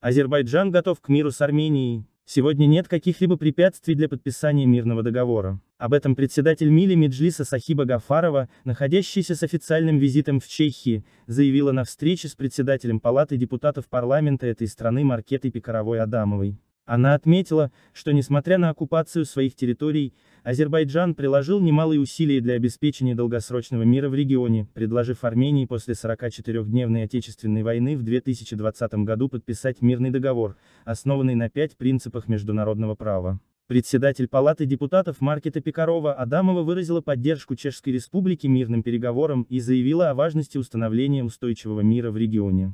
Азербайджан готов к миру с Арменией. Сегодня нет каких-либо препятствий для подписания мирного договора. Об этом председатель Мили Меджлиса Сахиба Гафарова, находящийся с официальным визитом в Чехии, заявила на встрече с председателем Палаты депутатов парламента этой страны Маркетой Пикаровой Адамовой. Она отметила, что несмотря на оккупацию своих территорий, Азербайджан приложил немалые усилия для обеспечения долгосрочного мира в регионе, предложив Армении после 44-дневной Отечественной войны в 2020 году подписать мирный договор, основанный на пять принципах международного права. Председатель Палаты депутатов Маркета Пикарова Адамова выразила поддержку Чешской Республики мирным переговорам и заявила о важности установления устойчивого мира в регионе.